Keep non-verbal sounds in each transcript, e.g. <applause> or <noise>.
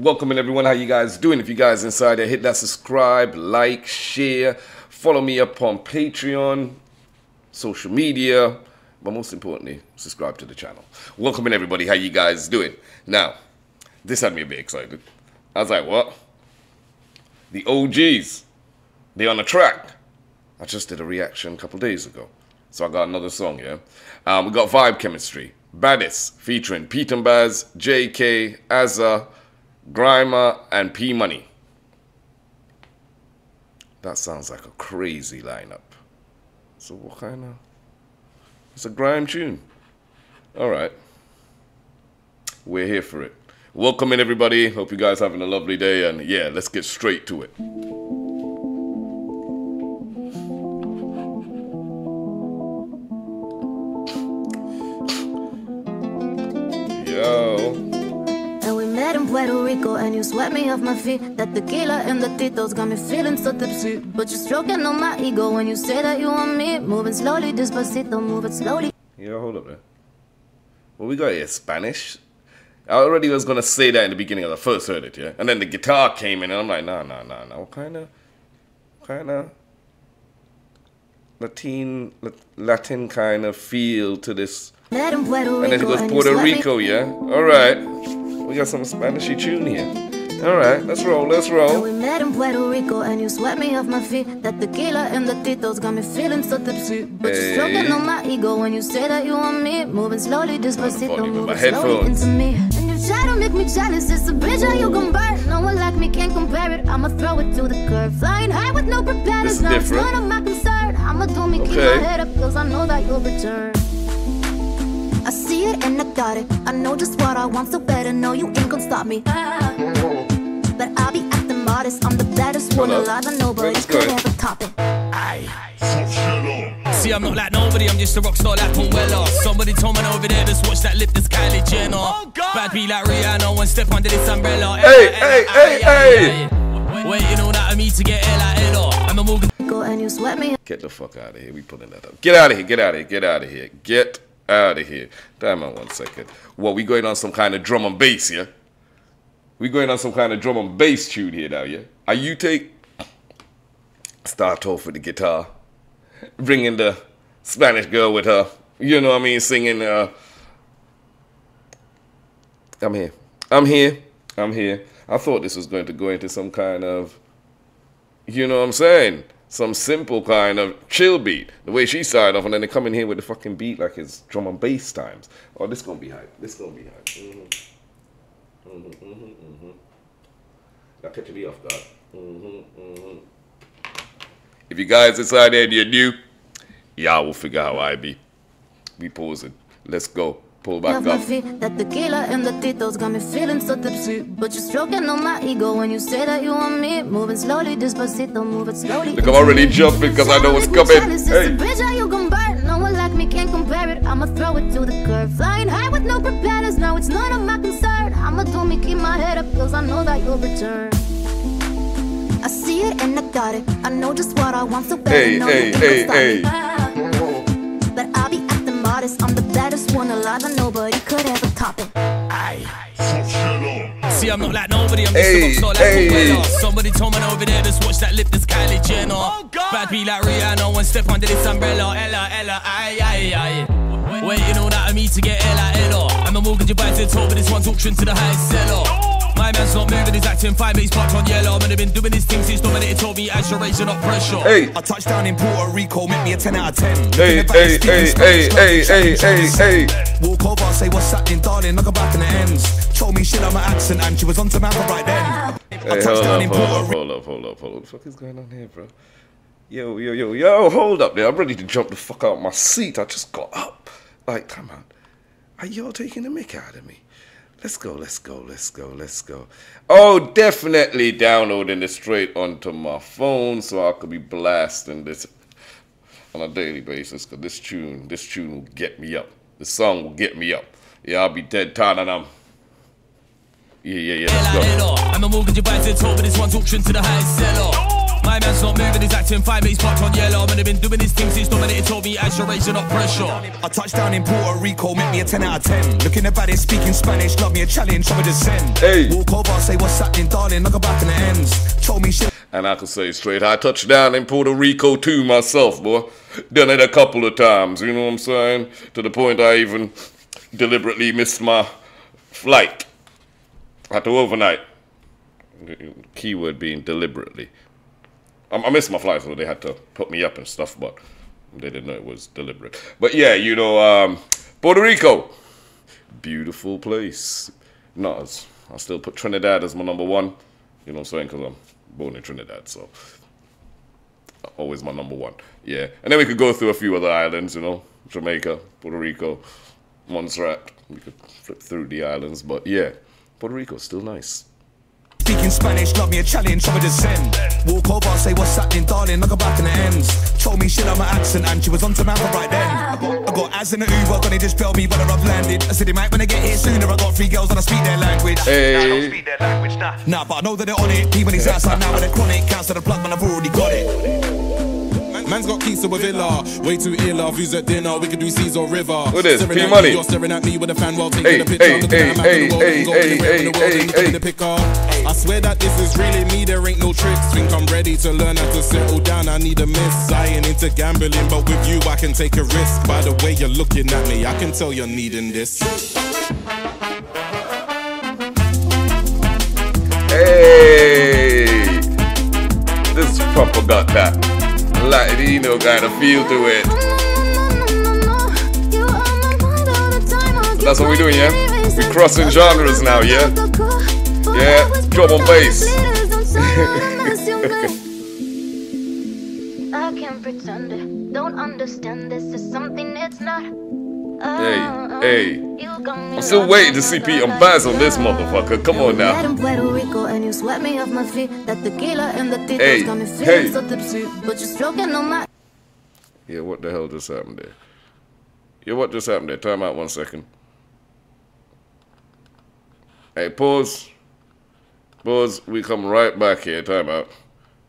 Welcome in everyone. How you guys doing? If you guys inside there, hit that subscribe, like, share, follow me up on Patreon, social media, but most importantly, subscribe to the channel. Welcome in everybody. How you guys doing? Now, this had me a bit excited. I was like, what? The OGs, they on the track. I just did a reaction a couple days ago. So I got another song, yeah? Um, we got Vibe Chemistry, Baddest, featuring Pete and Bas, Jaykae, Azza, Grima, and P Money. That sounds like a crazy lineup. So what kind of... It's a grime tune. Alright. We're here for it. Welcome in everybody. Hope you guys having a lovely day and yeah, let's get straight to it. You swept me off my feet. That tequila and the titos got me feeling so tipsy. But you're stroking on my ego when you say that you want me. Moving slowly, despacito, moving slowly. Yeah, hold up there. Well, we got here Spanish. I already was gonna say that in the beginning when I first heard it, yeah. And then the guitar came in, and I'm like, nah, nah, nah, nah. What kind of, kind of Latin, Latin kind of feel to this? Met in Puerto Rico And then it goes Puerto Rico, yeah. All right, we got some Spanishy tune here. All right, let's roll, let's And roll. we met in Puerto Rico and you swept me off my feet. That tequila and the titos got me feeling so tipsy. But Hey. you're stroking on my ego when you say that you want me. Moving slowly, despacito, volume in my moving slowly headphones. into me. And you try to make me jealous, it's a bridge how you can burn. No one like me can't compare it. I'ma throw it to the curb. Flying high with no propellers, now it's none of my concern. I'ma do me, keep my head up, cause I know that you'll return. I see it and I got it. I know just what I want, so better know you ain't gonna stop me. But one up. alive, and nobody Let's could go. ever top. See, I'm not like nobody, I'm just a rock star like Paul Somebody told me over there, just watch that lip, this Kylie Jenner. Oh, God. Bad be like Rihanna, one step under this umbrella. Hey, Ella, hey, Ella, hey, aye, hey. aye, aye. Waiting all that of me to get Ella, Ella. I'm a Morgan. Go and you sweat me. Get the fuck out of here. We pulling that up. Get out of here. Get out of here. Get out of here. Get out of here. Damn on one second. What, we going on some kind of drum and bass, yeah? We going on some kind of drum and bass tune here now, yeah? Are you take start off with the guitar, bringing the Spanish girl with her, you know what I mean, singing uh I'm here. I'm here. I'm here. I thought this was going to go into some kind of you know what I'm saying? Some simple kind of chill beat. The way she started off, and then they come in here with the fucking beat like it's drum and bass times. Oh, this gonna be hype. This gonna be hype. Mm-hmm. Mm-hmm, mm-hmm, mm-hmm. Now catch me off guard. Mm-hmm, mm-hmm. If you guys inside there and you're new, y'all will figure out how I be. We posing. Let's go. Pull back up. feet, that tequila and the titos got me feeling so tipsy. But you're stroking on my ego when you say that you want me. Moving slowly, despacito, moving slowly. Look, I'm already jumping 'cause I know what's Trying to make me coming. Hey. Bridge you can burn. No one like me can't compare it. I'ma throw it to the curb. Flying high with no propellers, now it's none of my concern. I'ma do me, keep my head up, cause I know that you'll return. I see it and I got it. I know just what I want, so Hey, know hey, hey, acting modest. I'm the baddest one alive, and nobody could ever top it. See, I'm not like nobody, I'm Hey, just a rock star like hey. Paul Somebody told me over there, just watch that lip, this Kylie Jenner. Oh, God. Bad be like Rihanna, one step under this umbrella. Ella, Ella, aye, aye, aye. Waiting all that of me to get Ella, Ella. I'm a mortgage advisor, told me this one's auction to the highest seller. My man's not moving, he's acting fine, but he's parked on yellow. Man, have been doing this thing since dominated, told me as you're raising up pressure. Hey, I touched down in Puerto Rico, make me a 10 out of 10. hey, hey, hey, hey, hey, hey, hey, hey. Walk over, say what's happening, darling, knock her back in the ends. Told me shit on my accent and she was on to Maverick right then. Hey, hold down up, in hold Puerto up, hold up, hold up, hold up. What the fuck is going on here, bro? Yo, yo, yo, yo, hold up there. I'm ready to jump the fuck out my seat. I just got up. Like, come on. Are y'all taking the mick out of me? Let's go, let's go, let's go, let's go. Oh, definitely downloading this straight onto my phone so I could be blasting this on a daily basis. Cause this tune, this tune will get me up. This song will get me up. Yeah, I'll be dead tired and I'm. Yeah, yeah, yeah, let's go. I'm a mortgage advisor, told me this one's auction to the highest seller. My man's not moving, he's acting five eight spot on yellow. Man, he been doing his thing since dominated told me as you're raising up pressure. I touched down in Puerto Rico, make me a 10 out of 10. Looking about it, speaking Spanish, love me a challenge, I'm a descend. Hey. Walk over, say what's happening, darling, knock her back in the ends. Told me shit. And I can say straight, I touched down in Puerto Rico too myself, boy. Done it a couple of times, you know what I'm saying? To the point I even deliberately missed my flight. Had to overnight. Keyword being deliberately. I, I missed my flight, so they had to put me up and stuff, but they didn't know it was deliberate. But yeah, you know, um, Puerto Rico, beautiful place. Not as I still put Trinidad as my number one. You know what I'm saying? Because I'm born in Trinidad, so always my number one. Yeah, and then we could go through a few other islands. You know, Jamaica, Puerto Rico, Montserrat. We could flip through the islands, but yeah, Puerto Rico's still nice. Speaking Spanish, love me a challenge, I'm a descend. Walk over, say what's happening, darling, knock her back in the ends. Told me shit on my accent, and she was on to Malcolm right then. I got, I got as in the Uber, gonna just tell me whether I've landed. I said it might when I get here sooner. I got three girls and I speak their language. Hey, Nah, but I know that they're on it. P-Money's outside now with a chronic. Cancel the plug, man, I've already got it. Man's got keys to a villa. Way too ill, views at dinner. We could do seas or river. Who this? P Money? You're staring at me with a fan while taking Hey, a picture. hey, Looking hey, at a map in the world, hey, hey, anywhere in the hey, hey, hey. the picker. I swear that this is really me. There ain't no tricks. Think I'm ready to learn how to settle down. I need a miss. I ain't into gambling, but with you I can take a risk. By the way you're looking at me, I can tell you're needing this. hey, this proper got that Latino kind of feel to it. That's what we're doing, yeah? We're crossing genres now, yeah? Yeah, drum and bass. <laughs> I can't pretend it. Don't understand this is something it's not. Hey, hey. I'm still waiting to see Pete and Bas on this motherfucker. Come on now. in Puerto Rico and you swept me off my feet. That tequila and the titos Hey, got me feeling hey. so tipsy. But you're stroking on my Yeah, what the hell just happened there? Yeah, what just happened there? Time out one second. Hey, pause. Pause. We come right back here. Time out.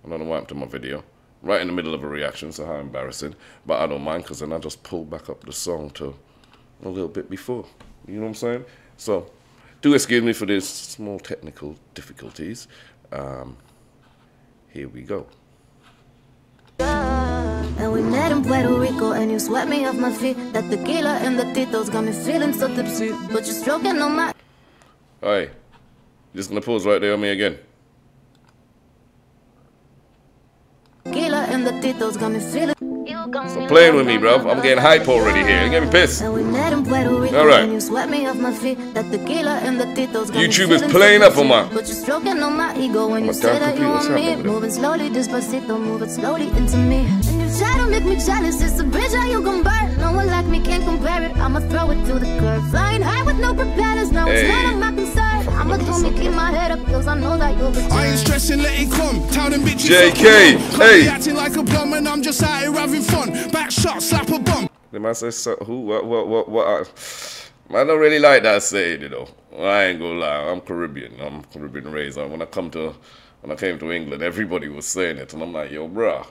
I don't know what happened to my video. Right in the middle of a reaction, so how embarrassing. But I don't mind because then I just pull back up the song to a little bit before. You know what I'm saying? So, do excuse me for these small technical difficulties. Um, here we go. And we met in Puerto Rico and you swept me off my feet. That tequila and the titos got me feeling so tipsy. But you're stroking on my Alright. Just gonna pause right there on me again. tequila and the titos got me feeling. Stop playing with me, bro. I'm getting hype already here. You get me pissed. And we met in Puerto All right. you swept me off my feet. That tequila and the titos got me YouTube is playing up on my- But you're stroking on my ego when you I'm say that you want me. happening with it? Moving slowly, despacito, move it slowly into me. And you try to make me jealous. It's a bridge how you can burn. No one like me can't compare it. I'ma throw it to the curb. Flying high with no propellers. No, it's Hey. none of my concern. I'ma do me, keep my head up, cause I know that you'll return. I ain't stressing, let it come. Tell them bitches. JK, fuck 'em hey. acting like a bum and I'm just out here having fun. Back shot, slap a bum. The man says, so, who, what, what, what, what? Uh, I, I don't really like that saying, you know. I ain't gonna lie. I'm Caribbean. I'm Caribbean raised. And when I come to, when I came to England, everybody was saying it, and I'm like, yo, bruh.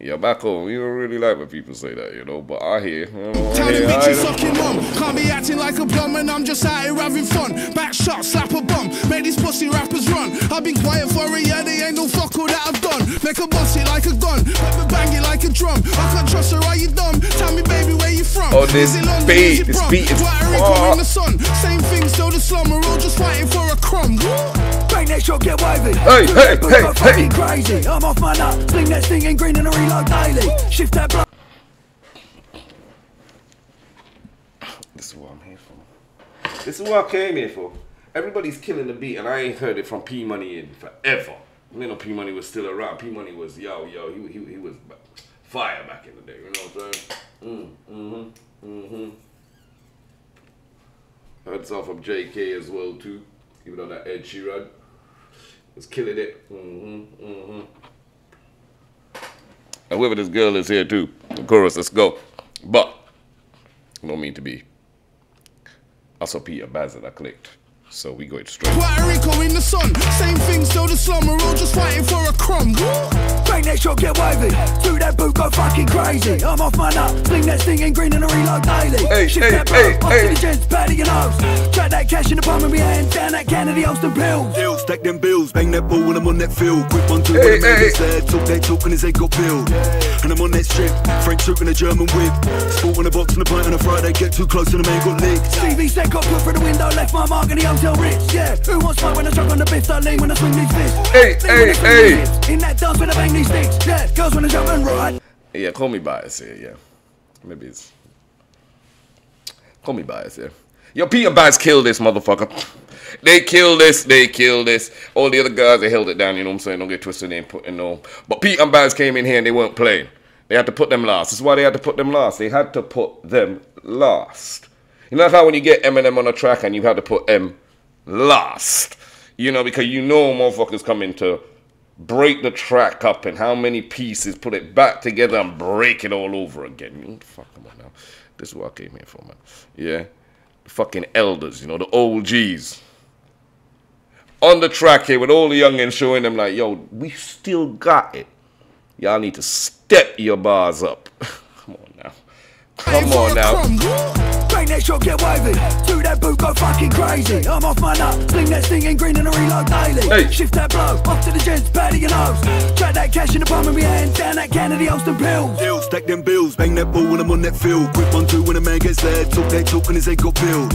Yeah, back home, you don't really like when people say that, you know. But I hear, you know, Tell them hear, bitches hear. suck mum. Can't be acting like a bum and I'm just out here having fun. Back shot, slap a bum. Make these pussy rappers run. I've been quiet for a year, they ain't no fuck all that I've done. Make a bust it like a gun, make bang it like a drum. I can't trust her, are you dumb? Tell me, baby, where you from? Oh, this Is it London, beat, is this Brum? beat is Puerto Rico in the sun. Same thing, the slum. We're all just fighting for a crumb. Bang that shot, get wavy. Hey, hey, Boom, hey, hey. fucking crazy. I'm off my nut. Sling that sting in green and a reload daily. Shift that blood. This is what I'm here for. This is what I came here for. Everybody's killing the beat, and I ain't heard it from P Money in forever. You know, P Money was still around. P Money was yo, yo. He, he, he was fire back in the day. You know what I'm saying? Mm, mm-hmm, mm-hmm. Heard some from Jaykae as well too. Even on that Ed Sheeran was killing it. Mm-hmm, mm-hmm. And whoever this girl is here too. Of course, let's go. But don't mean to be. I saw Peter Bas that I clicked. So we go straight. Puerto Rico in the sun. Same thing, still the slum. We're all just fighting for a crumb. Bang that shot, get wavy. To that boot, go fucking crazy. I'm off my nut, fling that stinging green and a reload daily. Hey, Shift hey, that blow, hey, off hey. to the gents, paddy your nose. Track that cash in the palm of my hand, down that can of the Austin pills. Deal, stack them bills, bang that ball when I'm on that field. Quick one, two, Hey, when the man hey. gets there. Talk that talk and his head got peeled. And I'm on that strip, French suit and a German whip. Sport in a box and a pint on a Friday, get too close and the man got licked. CV said got put through the window, left my mark in the Ritz. Yeah, who wants when I on the biff? Lean when I swing these fists. Hey, hey, hey. In that dance when I bang these sticks. Yeah, girls when I jump and ride. Yeah, call me biased here, yeah. Maybe it's. Call me biased here. Yo, Peter Bas killed this motherfucker. They killed this, they killed this. All the other guys, they held it down, you know what I'm saying? Don't get twisted, they ain't putting no. But Pete and Bas came in here and they weren't playing. They had to put them last. That's why they had to put them last. They had to put them last. You know how when you get Eminem on a track and you had to put M last. You know, because you know motherfuckers coming to break the track up and how many pieces, put it back together and break it all over again. You know, fuck, on now. This is what I came here for, man. Yeah? The fucking elders, you know, the old G's. On the track here with all the youngins showing them like, yo, we still got it. Y'all need to step your bars up. <laughs> come on now. Come on now. Bang that shot, get wavy. To that boot, go fucking crazy. I'm off my nut, fling that stinging green and a reload daily. Hey. Shift that blow, off to the gents, paddy your nose. Track that cash in the palm of my hand, down that can of the Austin pills. Deal, stack them bills, bang that ball when I'm on that field. Quick one, two, when a man gets there. Talk that talk and his head got peeled.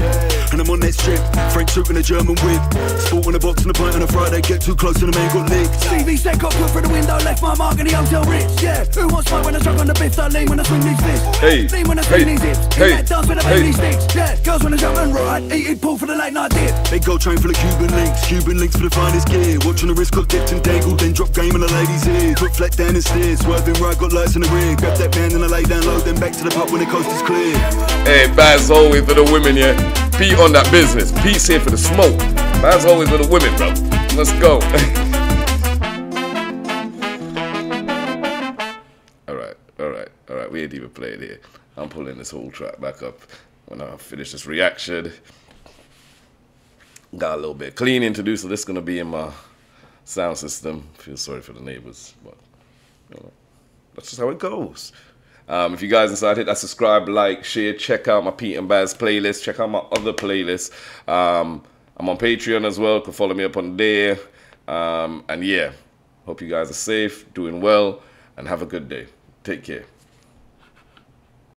And I'm on that strip, French and a German whip. Sport in a box and a pint on a Friday, get too close and the man got licked. CV said got put through the window, left my mark in the hotel Ritz. Yeah, who wants smoke when I chuck on the biff? Don't lean when I swing these fists. Hey, lean when I swing hey, these hips. hey, In that dance when I hey. bang these sticks. Yeah, girls when I jump and ride. Eating pool for the late night dip. They go train full of Cuban links, Cuban links for the finest gear. Watching the wrist got dipped and dangled, then drop game in the ladies' ear. Put flat down and steer, swerving right, got lights in the rear. Grab that band and I lay down low, then back to the pub when the coast is clear. Hey, Bas always for the women, yeah. Pete on that business. Pete's here for the smoke. Bas always for the women, bro. Let's go. <laughs> all right, all right, all right. We ain't even playing here. I'm pulling this whole track back up when I finish this reaction. Got a little bit of cleaning to do, so this is gonna be in my sound system. Feel sorry for the neighbors, but you know, that's just how it goes. Um, if you guys inside, hit that subscribe, like, share, check out my Pete and Bas playlist, check out my other playlists. Um, I'm on Patreon as well. Can follow me up on there. Um, and yeah, hope you guys are safe, doing well, and have a good day. Take care.